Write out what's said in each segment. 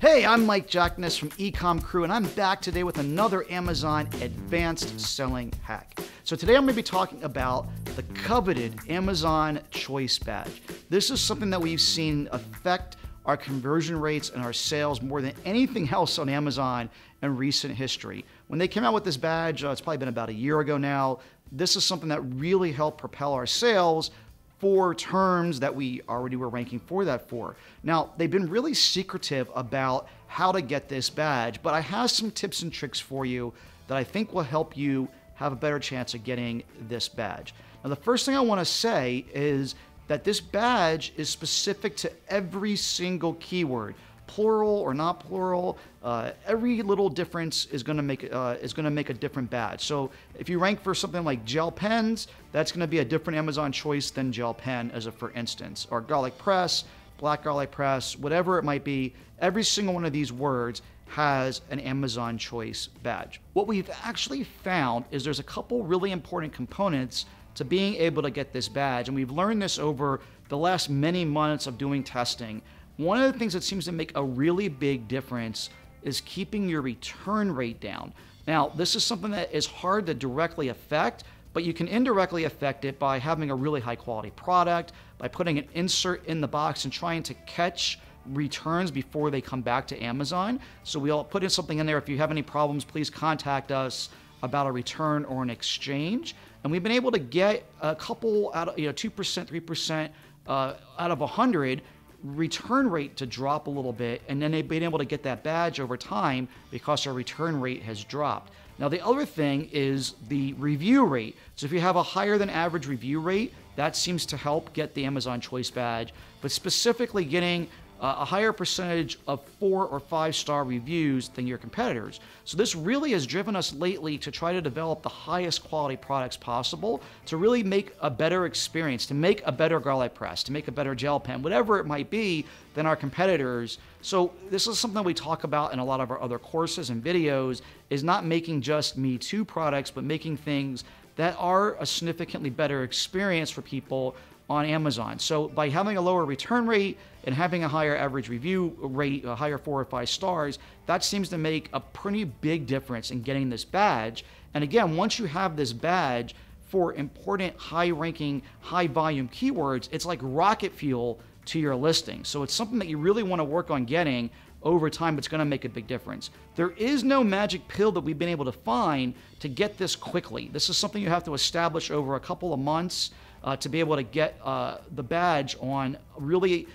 Hey, I'm Mike Jackness from Ecom Crew, and I'm back today with another Amazon advanced selling hack. So, today I'm going to be talking about the coveted Amazon Choice Badge. This is something that we've seen affect our conversion rates and our sales more than anything else on Amazon in recent history. When they came out with this badge, uh, it's probably been about a year ago now, this is something that really helped propel our sales for terms that we already were ranking for that for. Now, they've been really secretive about how to get this badge, but I have some tips and tricks for you that I think will help you have a better chance of getting this badge. Now, the first thing I want to say is that this badge is specific to every single keyword plural or not plural. Uh, every little difference is going to make uh, is going to make a different badge. So if you rank for something like gel pens, that's going to be a different Amazon choice than gel pen, as a for instance, or garlic press, black garlic press, whatever it might be. Every single one of these words has an Amazon choice badge. What we've actually found is there's a couple really important components to being able to get this badge, and we've learned this over the last many months of doing testing. One of the things that seems to make a really big difference is keeping your return rate down. Now, this is something that is hard to directly affect, but you can indirectly affect it by having a really high quality product, by putting an insert in the box and trying to catch returns before they come back to Amazon. So we'll put in something in there. If you have any problems, please contact us about a return or an exchange. And we've been able to get a couple out of, you know, 2%, 3% uh, out of 100 return rate to drop a little bit, and then they've been able to get that badge over time because our return rate has dropped. Now, the other thing is the review rate. So, if you have a higher than average review rate, that seems to help get the Amazon Choice Badge. But specifically, getting uh, a higher percentage of four or five star reviews than your competitors. So, this really has driven us lately to try to develop the highest quality products possible to really make a better experience, to make a better garlic press, to make a better gel pen, whatever it might be, than our competitors. So, this is something we talk about in a lot of our other courses and videos is not making just Me Too products, but making things that are a significantly better experience for people on Amazon. So by having a lower return rate and having a higher average review rate, a higher four or five stars, that seems to make a pretty big difference in getting this badge. And again, once you have this badge for important high ranking, high volume keywords, it's like rocket fuel to your listing. So it's something that you really want to work on getting over time, it's going to make a big difference. There is no magic pill that we've been able to find to get this quickly. This is something you have to establish over a couple of months uh, to be able to get uh, the badge on really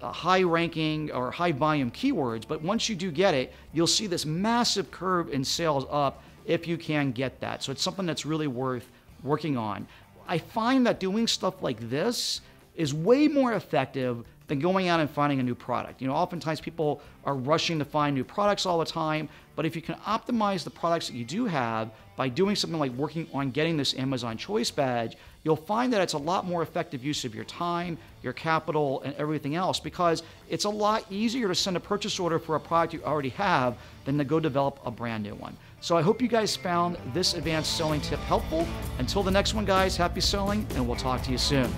uh, high ranking or high volume keywords. But once you do get it, you'll see this massive curve in sales up if you can get that. So it's something that's really worth working on. I find that doing stuff like this is way more effective than going out and finding a new product. You know, oftentimes people are rushing to find new products all the time, but if you can optimize the products that you do have by doing something like working on getting this Amazon Choice badge, you'll find that it's a lot more effective use of your time, your capital, and everything else because it's a lot easier to send a purchase order for a product you already have than to go develop a brand new one. So I hope you guys found this advanced selling tip helpful. Until the next one, guys, happy selling, and we'll talk to you soon.